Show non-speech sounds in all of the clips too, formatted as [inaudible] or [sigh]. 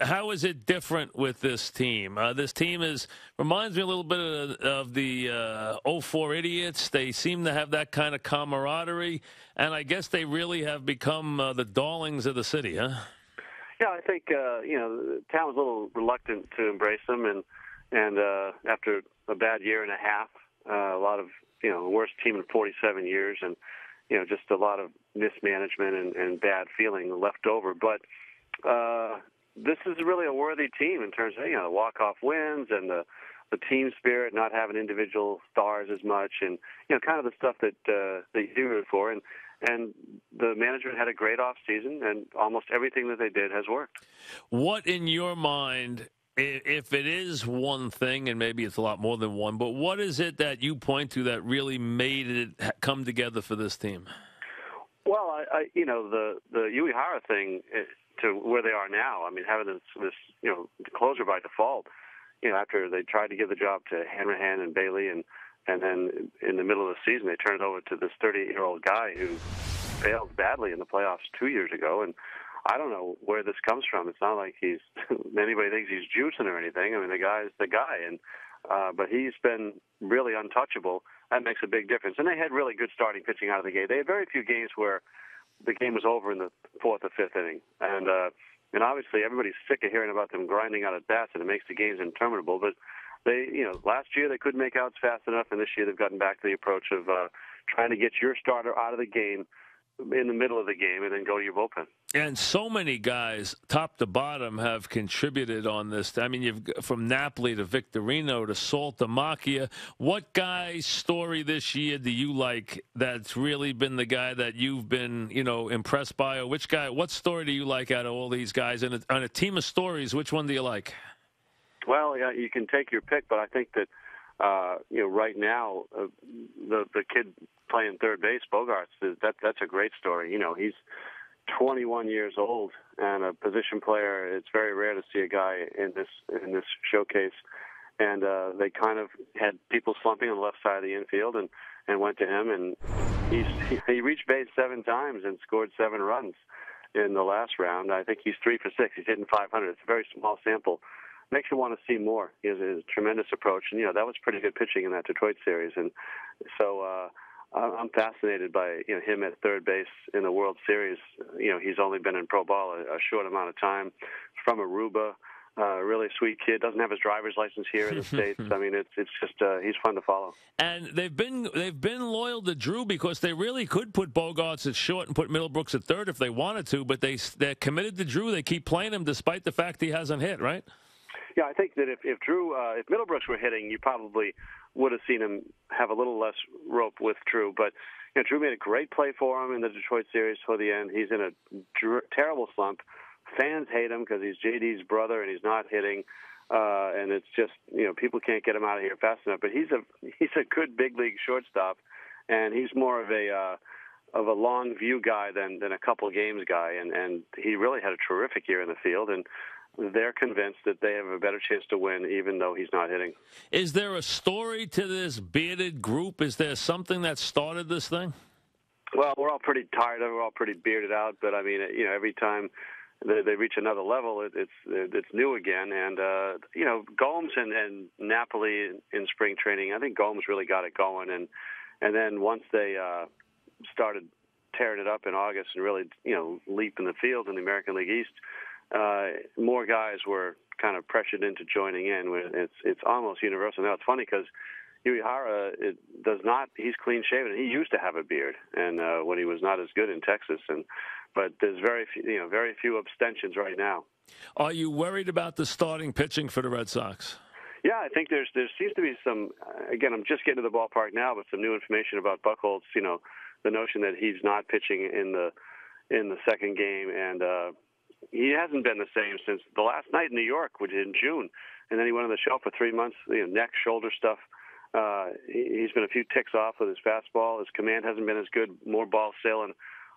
how is it different with this team? Uh, this team is reminds me a little bit of, of the uh, 04 idiots. They seem to have that kind of camaraderie, and I guess they really have become uh, the darlings of the city, huh? Yeah, I think uh, you know the town was a little reluctant to embrace them, and and uh, after a bad year and a half, uh, a lot of you know worst team in 47 years, and you know just a lot of mismanagement and, and bad feeling left over. But uh, this is really a worthy team in terms of you know the walk off wins and the the team spirit, not having individual stars as much, and you know kind of the stuff that uh, that you do root for. And and the management had a great off season, and almost everything that they did has worked. What in your mind? If it is one thing, and maybe it's a lot more than one, but what is it that you point to that really made it come together for this team? Well, I, I you know the the Uehara thing to where they are now. I mean, having this this you know closer by default. You know, after they tried to give the job to Hanrahan and Bailey and and then in the middle of the season they turned it over to this 38 year old guy who failed badly in the playoffs two years ago and I don't know where this comes from. It's not like he's [laughs] anybody thinks he's juicing or anything. I mean, the guy's the guy, and uh, but he's been really untouchable. That makes a big difference. And they had really good starting pitching out of the gate. They had very few games where the game was over in the fourth or fifth inning, and uh, and obviously everybody's sick of hearing about them grinding out at bats, and it makes the games interminable. But they, you know, last year they couldn't make outs fast enough, and this year they've gotten back to the approach of uh, trying to get your starter out of the game in the middle of the game and then go to your bullpen. And so many guys, top to bottom, have contributed on this. I mean, you've from Napoli to Victorino to Saltalamacchia. What guy's story this year do you like? That's really been the guy that you've been, you know, impressed by, or which guy? What story do you like out of all these guys? And on a team of stories, which one do you like? Well, yeah, you can take your pick, but I think that uh, you know right now uh, the the kid playing third base, Bogaerts, is, that that's a great story. You know, he's 21 years old and a position player. It's very rare to see a guy in this in this showcase. And uh, they kind of had people slumping on the left side of the infield, and and went to him, and he's [laughs] he reached base seven times and scored seven runs in the last round. I think he's three for six. He's hitting 500. It's a very small sample makes you want to see more. He has a tremendous approach, and you know that was pretty good pitching in that Detroit series, and so uh, I'm fascinated by you know him at third base in the World Series. You know he's only been in pro ball a, a short amount of time, from Aruba. Uh, really sweet kid. Doesn't have his driver's license here in the [laughs] states. I mean, it's it's just uh, he's fun to follow. And they've been they've been loyal to Drew because they really could put Bogaerts at short and put Middlebrooks at third if they wanted to, but they they're committed to Drew. They keep playing him despite the fact he hasn't hit. Right. Yeah, I think that if, if Drew, uh, if Middlebrooks were hitting, you probably would have seen him have a little less rope with Drew. But you know, Drew made a great play for him in the Detroit series for the end. He's in a dr- terrible slump. Fans hate him because he's JD's brother and he's not hitting. Uh, and it's just you know people can't get him out of here fast enough. But he's a [laughs] he's a good big league shortstop, and he's more of a uh, of a long view guy than than a couple games guy. And and he really had a terrific year in the field. And they're convinced that they have a better chance to win, even though he's not hitting. Is there a story to this bearded group? Is there something that started this thing? Well, we're all pretty tired of it. We're all pretty bearded out, but I mean, you know, every time they, they reach another level, it, it's it's new again. And uh, you know, Gomes and, and Napoli in, in spring training, I think Gomes really got it going, and and then once they uh, started tearing it up in August and really, you know, leap in the field in the American League East more guys were kind of pressured into joining in. It's it's almost universal now. It's funny because Uehara it does not. He's clean shaven. He used to have a beard, and uh, when he was not as good in Texas, and but there's very few, you know very few abstentions right now. Are you worried about the starting pitching for the Red Sox? Yeah, I think there's there seems to be some. Again, I'm just getting to the ballpark now, but some new information about Buchholz. You know, the notion that he's not pitching in the in the second game, and uh, he hasn't been the same since the last night in New York, which in June, and then he went on the show for three months. You know, neck, shoulder stuff. Uh, he's been a few ticks off with his fastball. His command hasn't been as good. More balls sailing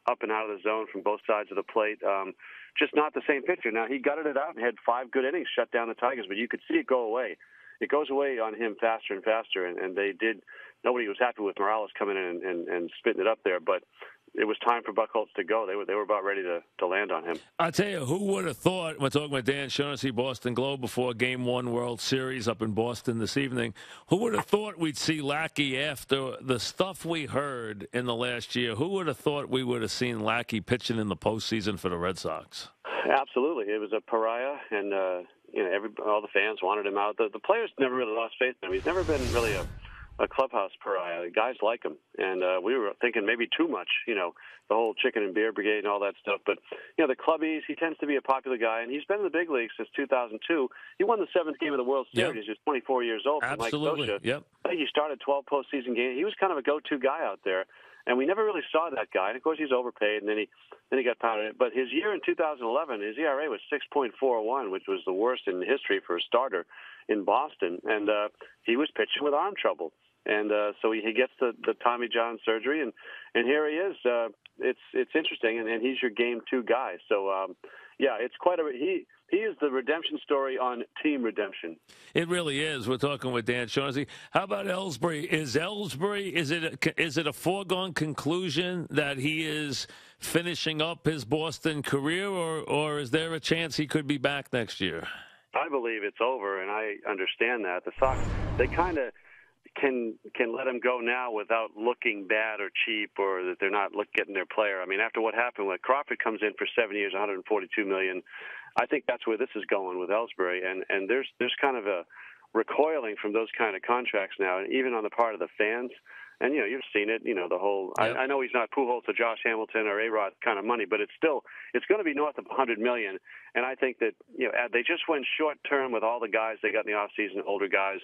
up and out of the zone from both sides of the plate. Um, just not the same pitcher. Now he gutted it out and had five good innings, shut down the Tigers, but you could see it go away. It goes away on him faster and faster, and, and they did. Nobody was happy with Morales coming in and, and, and spitting it up there, but it was time for Buchholz to go. They were they were about ready to, to land on him. I tell you, who would have thought? We're talking with Dan Shaughnessy, Boston Globe, before Game One World Series up in Boston this evening. Who would have thought we'd see Lackey after the stuff we heard in the last year? Who would have thought we would have seen Lackey pitching in the postseason for the Red Sox? Absolutely, it was a pariah, and uh, you know, every all the fans wanted him out. The, the players never really lost faith in him. He's never been really a a clubhouse pariah. Guys like him, and uh, we were thinking maybe too much. You know, the whole chicken and beer brigade and all that stuff. But you know, the clubbies, he tends to be a popular guy, and he's been in the big leagues since 2002. He won the seventh game of the World Series. Yep. He's 24 years old. Absolutely. Mike. Yep. I think he started 12 postseason games. He was kind of a go-to guy out there and we never really saw that guy. And of course, he's overpaid, and then he then he got pounded. But his year in 2011, his ERA was 6.41, which was the worst in history for a starter in Boston, and uh, he was pitching with arm trouble. And uh, so he, he gets the, the Tommy John surgery, and and here he is. Uh, it's it's interesting, and, and he's your game two guy. So um, yeah, it's quite a he he is the redemption story on team redemption. It really is. We're talking with Dan Shaughnessy. How about Ellsbury? Is Ellsbury is it a, is it a foregone conclusion that he is finishing up his Boston career, or or is there a chance he could be back next year? I believe it's over, and I understand that the Sox they kind of can can let him go now without looking bad or cheap or that they're not look, getting their player. I mean, after what happened when Crawford comes in for seven years, 142 million, I think that's where this is going with Ellsbury, and and there's there's kind of a recoiling from those kind of contracts now, and even on the part of the fans. And you know, you've seen it. You know, the whole. Yep. I, I know he's not Pujols or Josh Hamilton or A Rod kind of money, but it's still it's going to be north of 100 million. And I think that you know they just went short term with all the guys they got in the off season, older guys.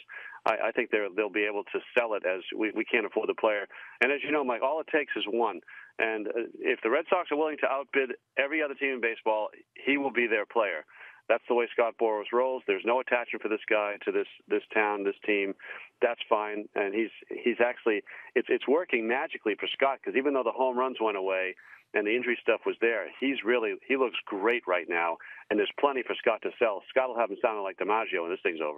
I, I think they're they'll be able to sell it as we, we can't afford the player. And as you know, Mike, all it takes is one. And uh, if the Red Sox are willing to outbid every other team in baseball, he will be their player. That's the way Scott Boras rolls. There's no attachment for this guy to this this town, this team. That's fine, and he's he's actually it's it's working magically for Scott because even though the home runs went away and the injury stuff was there, he's really he looks great right now, and there's plenty for Scott to sell. Scott will have him sounding like DiMaggio when this thing's over.